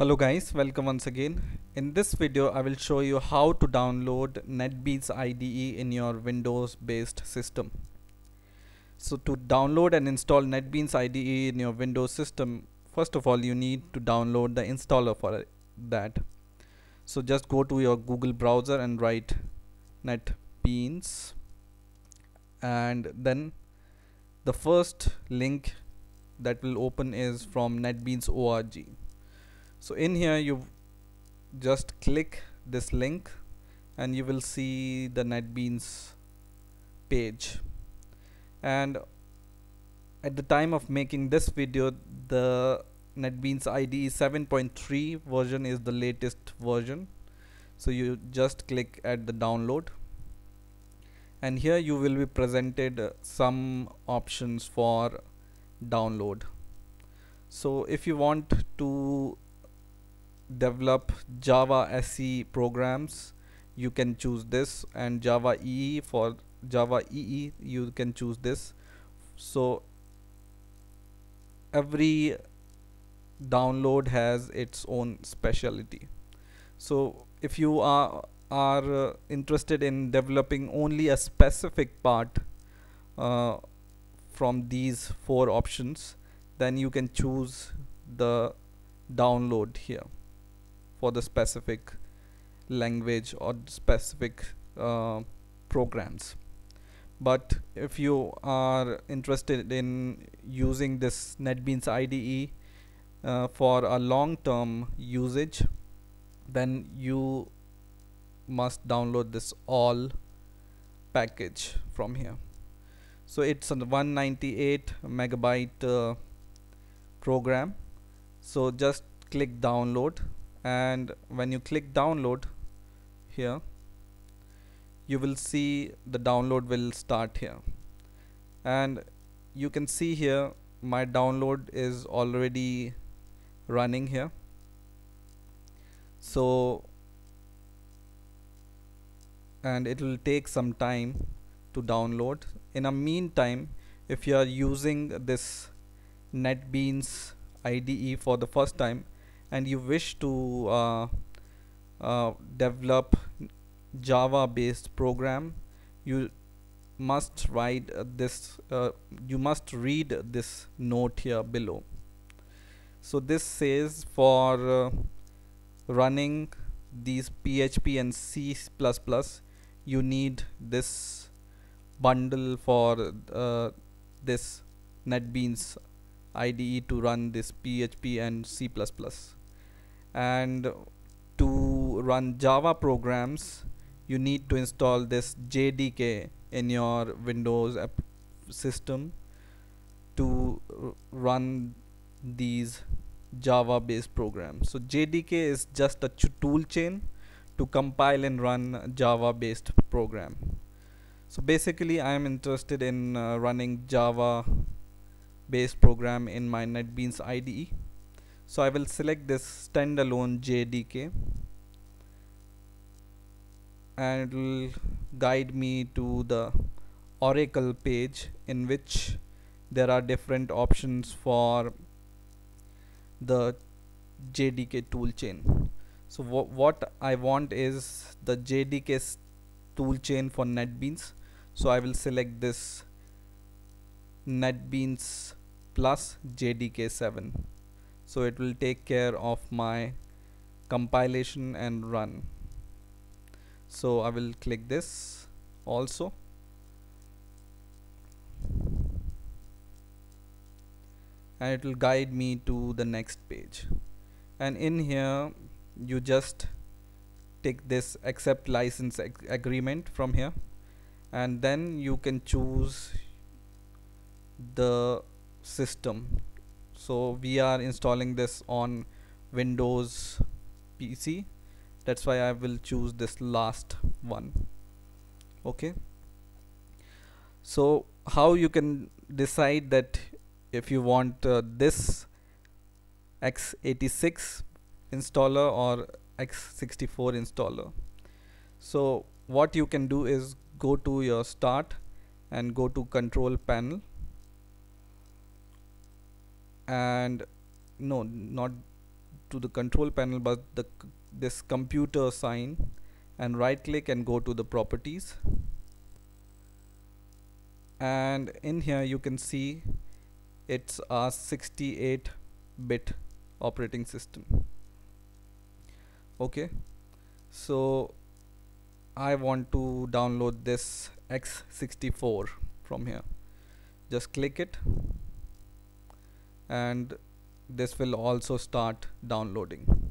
Hello guys, welcome once again. In this video I will show you how to download NetBeans IDE in your Windows based system. So to download and install NetBeans IDE in your Windows system, first of all you need to download the installer for that. So just go to your Google browser and write NetBeans and then the first link that will open is from netbeans org so in here you just click this link and you will see the netbeans page. And at the time of making this video the netbeans IDE 7.3 version is the latest version. So you just click at the download. And here you will be presented some options for download. So if you want to develop java se programs. You can choose this and java ee for java ee you can choose this. So every download has its own specialty. So if you are are uh, interested in developing only a specific part uh, from these four options then you can choose the download here for the specific language or specific uh, programs. But if you are interested in using this NetBeans IDE uh, for a long-term usage then you must download this all package from here. So it's a 198 megabyte uh, program. So just click download and when you click download here you will see the download will start here. And you can see here my download is already running here. So and it will take some time to download. In a meantime if you are using this NetBeans IDE for the first time and you wish to uh, uh, develop Java based program you must write this uh, you must read this note here below. So this says for uh, running these PHP and C++ you need this bundle for uh, this NetBeans IDE to run this PHP and C++ and to run Java programs you need to install this JDK in your Windows system to run these Java based programs. So JDK is just a tool chain to compile and run Java based program. So basically I am interested in uh, running Java based program in my NetBeans IDE so I will select this standalone JDK and it will guide me to the Oracle page in which there are different options for the JDK toolchain. So what I want is the JDK toolchain for NetBeans. So I will select this NetBeans plus JDK7 so it will take care of my compilation and run. So I will click this also. And it will guide me to the next page. And in here you just take this accept license ag agreement from here. And then you can choose the system so we are installing this on Windows PC that's why I will choose this last one. Okay? So how you can decide that if you want uh, this x86 installer or x64 installer. So what you can do is go to your start and go to control panel and no not to the control panel but the this computer sign and right click and go to the properties. And in here you can see it's a 68 bit operating system. Okay. So I want to download this x64 from here. Just click it and this will also start downloading.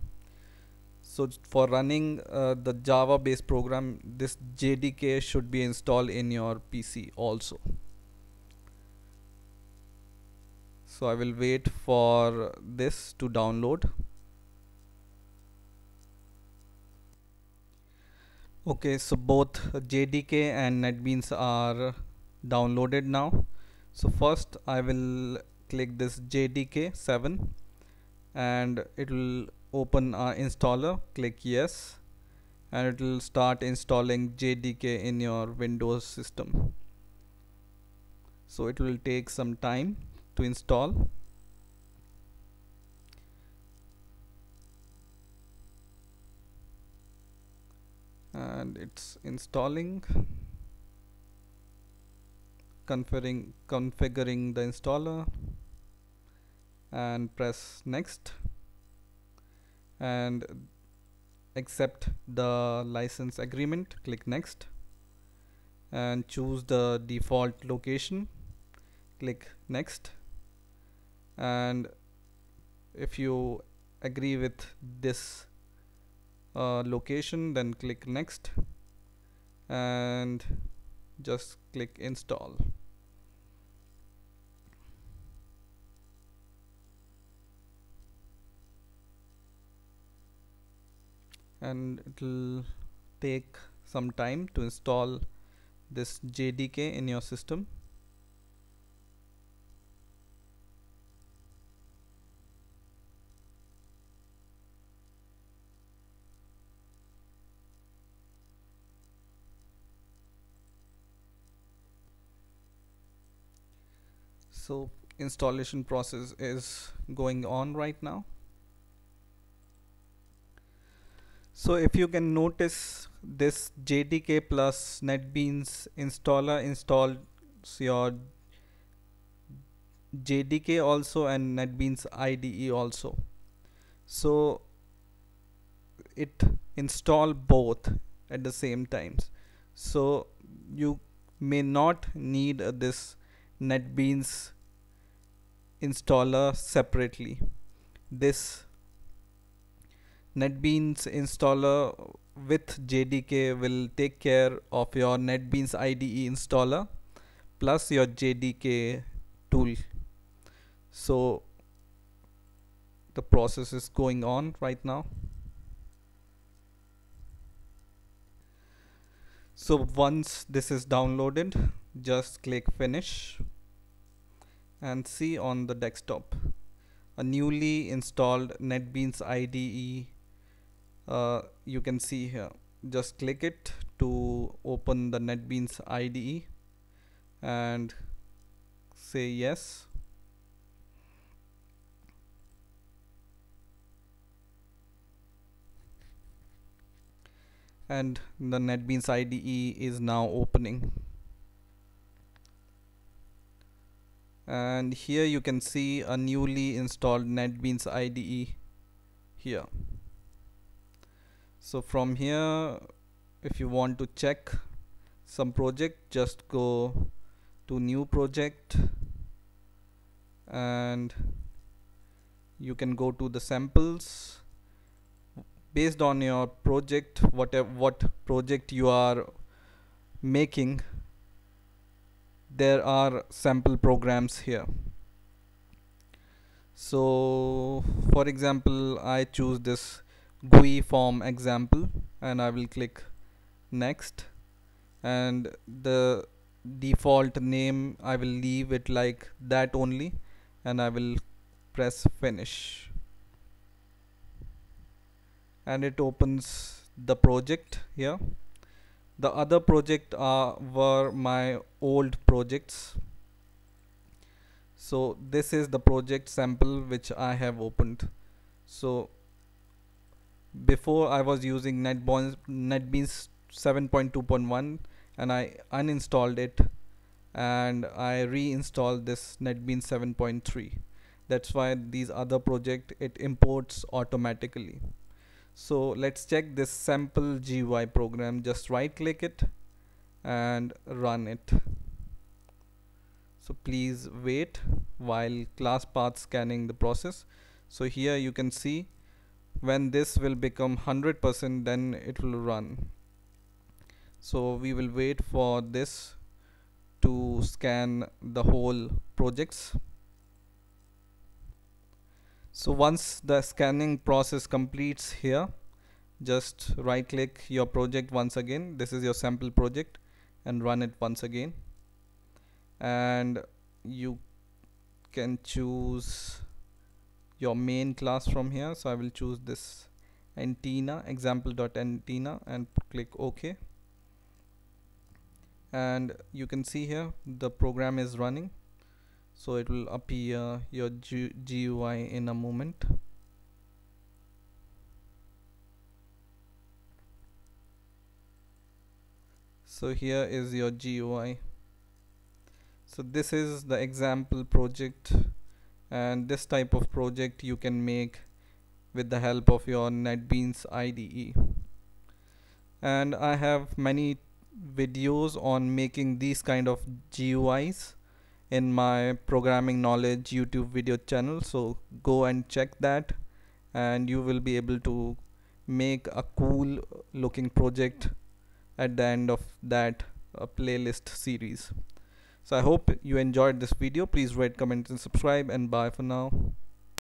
So for running uh, the java based program this JDK should be installed in your PC also. So I will wait for this to download. Okay so both JDK and NetBeans are downloaded now. So first I will click this JDK 7 and it will open our installer. Click yes and it will start installing JDK in your Windows system. So it will take some time to install. And it's installing configuring configuring the installer and press next. And accept the license agreement click next. And choose the default location click next. And if you agree with this uh, location then click next. And just click install and it will take some time to install this JDK in your system. So installation process is going on right now so if you can notice this JDK plus NetBeans installer installs your JDK also and NetBeans IDE also. So it install both at the same times. So you may not need uh, this NetBeans installer separately. This NetBeans installer with JDK will take care of your NetBeans IDE installer plus your JDK tool. So the process is going on right now. So once this is downloaded just click finish and see on the desktop. A newly installed NetBeans IDE uh, you can see here. Just click it to open the NetBeans IDE and say yes. And the NetBeans IDE is now opening. And here you can see a newly installed NetBeans IDE here so from here if you want to check some project just go to new project and you can go to the samples. Based on your project whatever what project you are making there are sample programs here. So for example I choose this GUI form example and I will click next. And the default name I will leave it like that only and I will press finish. And it opens the project here. The other project are were my old projects. So this is the project sample which I have opened. So before I was using NetBeans, NetBeans 7.2.1 and I uninstalled it and I reinstalled this NetBeans 7.3 that's why these other project it imports automatically. So let's check this sample GUI program. Just right click it and run it. So please wait while class path scanning the process. So here you can see when this will become 100% then it will run. So we will wait for this to scan the whole projects. So once the scanning process completes here just right click your project once again. This is your sample project and run it once again. And you can choose your main class from here. So I will choose this antenna example.antenna and click OK. And you can see here the program is running. So it will appear your GUI in a moment. So here is your GUI so this is the example project and this type of project you can make with the help of your NetBeans IDE and I have many videos on making these kind of GUIs in my programming knowledge YouTube video channel so go and check that and you will be able to make a cool looking project at the end of that uh, playlist series so I hope you enjoyed this video. Please rate comment and subscribe and bye for now